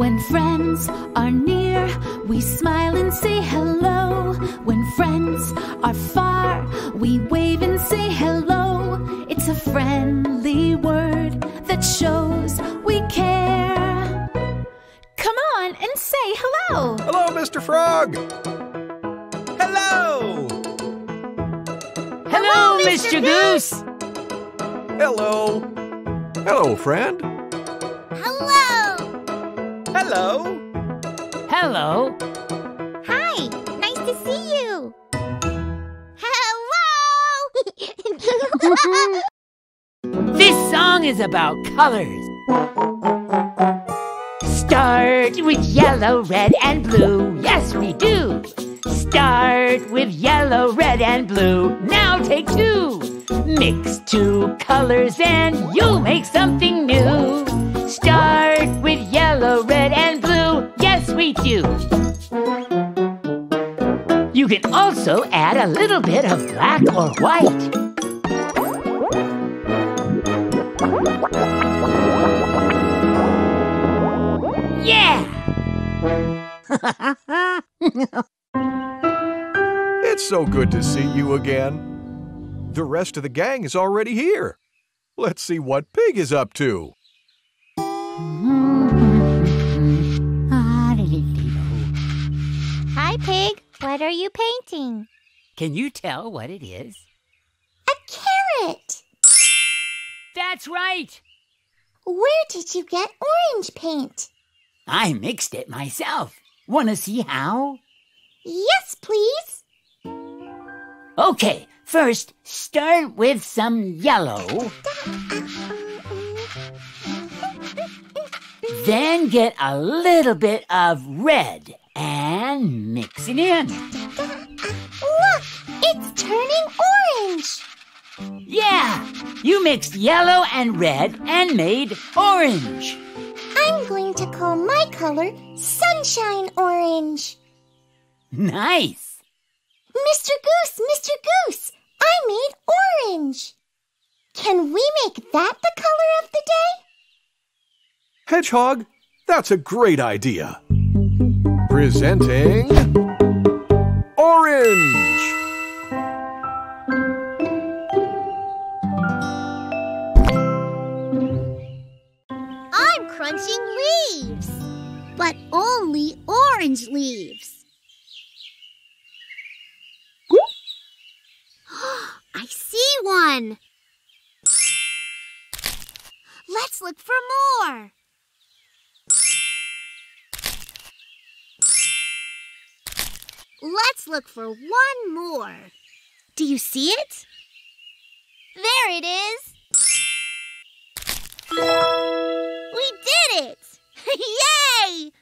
When friends are near, we smile and say hello. When friends are far, we wave and say hello. It's a friendly word that shows we care. Come on and say hello. Hello, Mr. Frog. Hello. Hello, Mr. Goose. Hello. Hello, friend. Hello. Hello. Hello. Hi. Nice to see you. Hello. This song is about colors. Start with yellow, red, and blue. Yes, we do. Start with yellow, red, and blue. Now take two. Mix two colors and you'll make something new. Do. You can also add a little bit of black or white. Yeah! It's so good to see you again. The rest of the gang is already here. Let's see what Pig is up to. Hi, What are you painting? Can you tell what it is? A carrot. That's right! Where did you get orange paint? I mixed it myself. Want to see how? Yes, please. Okay, first start with some yellow, then get a little bit of red and mix it in. Look, it's turning orange. Yeah, you mixed yellow and red and made orange. I'm going to call my color sunshine orange. Nice. Mr. Goose, Mr. Goose, I made orange. Can we make that the color of the day? Hedgehog, that's a great idea. Presenting Orange. I'm crunching leaves, but only orange leaves. I see one. Let's look for more. Let's look for one more. Do you see it? There it is. We did it! Yay!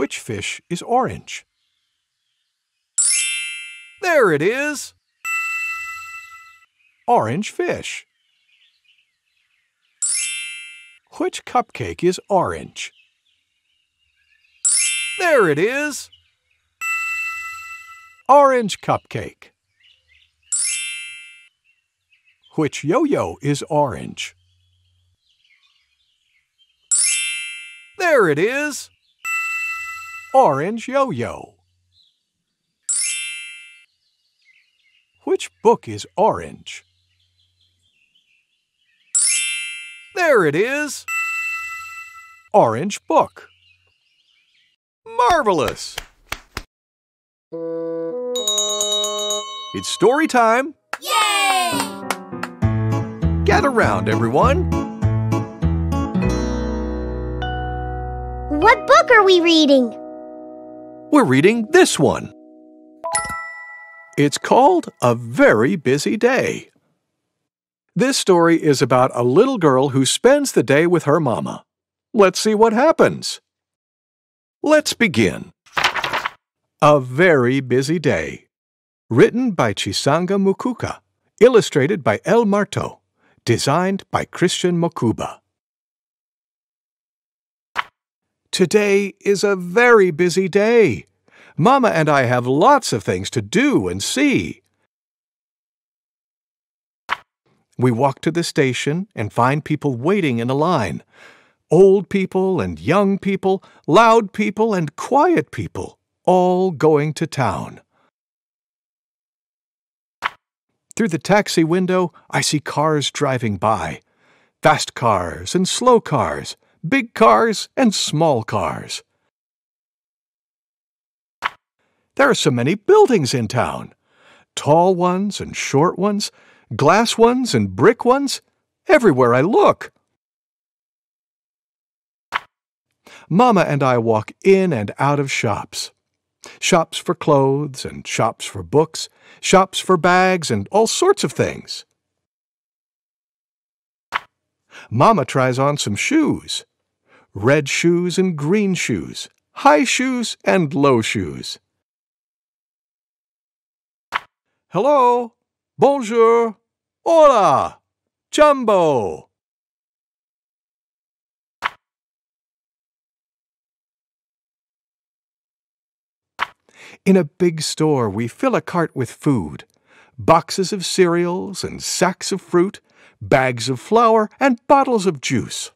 Which fish is orange? There it is! Orange fish. Which cupcake is orange? There it is! Orange cupcake. Which yo-yo is orange? There it is! Orange yo-yo. Which book is orange? There it is! Orange book. Marvelous! It's story time. Yay! Gather round, everyone. What book are we reading? We're reading this one. It's called A Very Busy Day. This story is about a little girl who spends the day with her mama. Let's see what happens. Let's begin. A Very Busy Day. Written by Chisanga Mukuka. Illustrated by El Marto. Designed by Christian Mokuba. Today is a very busy day. Mama and I have lots of things to do and see. We walk to the station and find people waiting in a line. Old people and young people, loud people and quiet people, all going to town. Through the taxi window, I see cars driving by. Fast cars and slow cars, big cars and small cars. There are so many buildings in town tall ones and short ones, glass ones and brick ones, everywhere I look. Mama and I walk in and out of shops. Shops for clothes and shops for books, shops for bags and all sorts of things. Mama tries on some shoes. Red shoes and green shoes, high shoes and low shoes. Hello, bonjour, hola, jumbo. In a big store, we fill a cart with food boxes of cereals and sacks of fruit, bags of flour, and bottles of juice.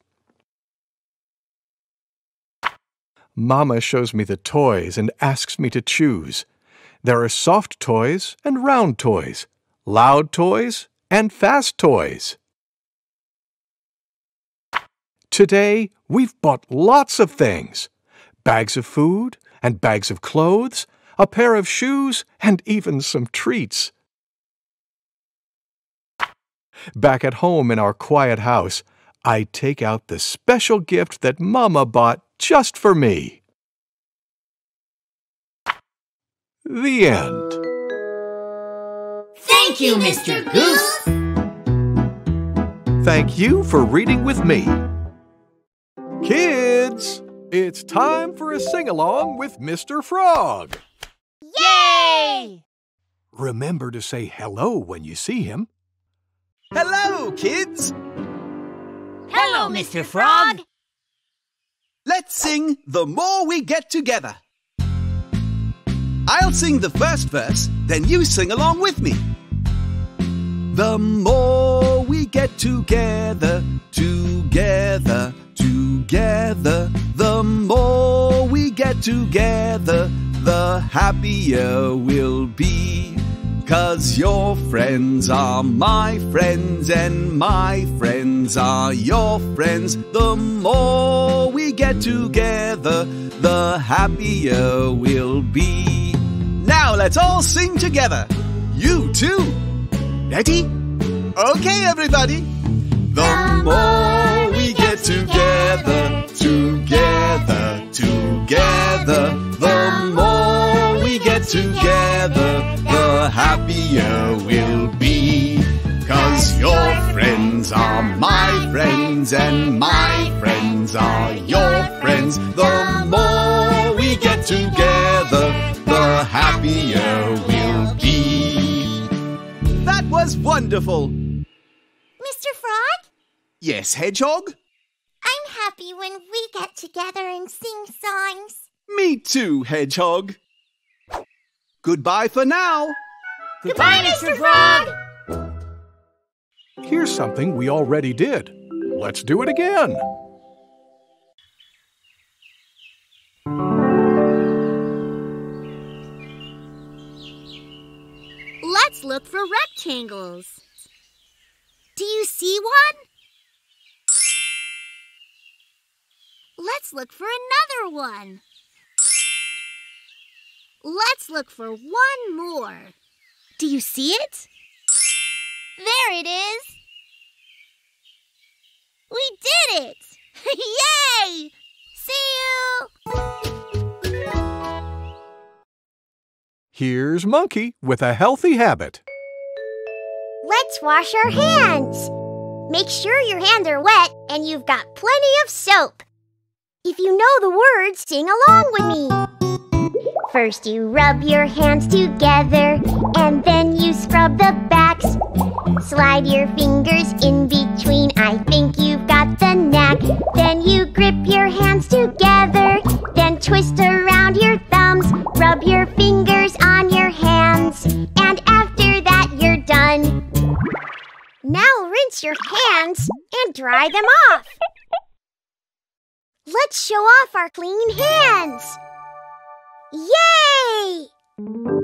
Mama shows me the toys and asks me to choose. There are soft toys and round toys, loud toys and fast toys. Today, we've bought lots of things bags of food and bags of clothes, a pair of shoes, and even some treats. Back at home in our quiet house, I take out the special gift that Mama bought just for me. The end. Thank you, Mr. Goose. Thank you for reading with me. Kids, it's time for a sing along with Mr. Frog. Yay! Remember to say hello when you see him. Hello, kids! Hello, Mr. Frog. Let's sing The More We Get Together. I'll sing the first verse, then you sing along with me. The more we get together, together, together, the more we get together, the happier we'll be. Cause your friends are my friends and my friends are your friends. The more get together, the happier we'll be. Now let's all sing together. You too. Ready? Okay, everybody. The more we get together, together, together, the more we get together, the happier we'll be. Cause your friends are my friends and my friends are your friends. The more we get together, the happier we'll be. That was wonderful. Mr. Frog, Yes, Hedgehog? I'm happy when we get together and sing songs. Me too, Hedgehog. Goodbye for now. Goodbye, Mr. Frog! Here's something we already did. Let's do it again. Let's look for rectangles. Do you see one? Let's look for another one. Let's look for one more. Do you see it? There it is. We did it! Yay! See you! Here's Monkey with a healthy habit. Let's wash our hands. Make sure your hands are wet and you've got plenty of soap. If you know the words, sing along with me. First, you rub your hands together and then you scrub the backs. Slide your fingers in between. I think you've got the knack. Then you grip your hands together. Then twist around your thumbs. Rub your fingers on your hands. And after that, you're done. Now rinse your hands and dry them off. Let's show off our clean hands. Yay!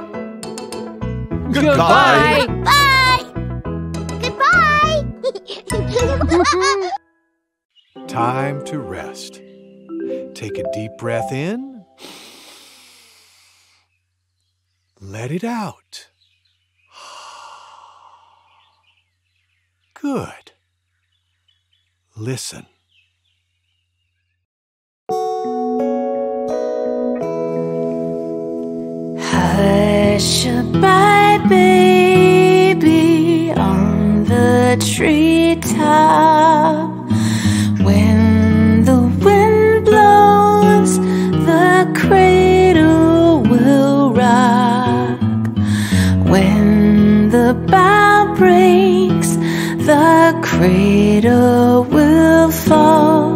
Goodbye. Bye! Goodbye! Time to rest. Take a deep breath in. Let it out. Good. Listen. Hush-a-bye, cradle will fall,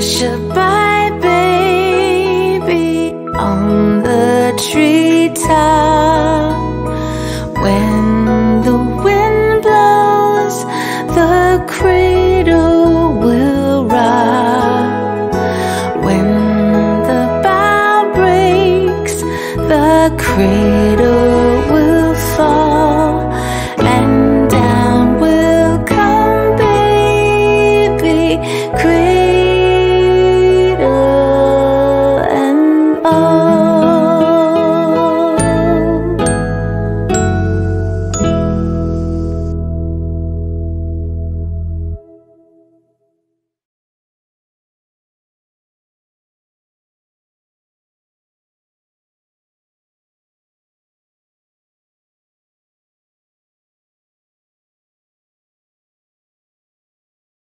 Bye, baby, on the treetop. When the wind blows, the cradle will rock. When the bough breaks, the cradle will fall. And down will come, baby.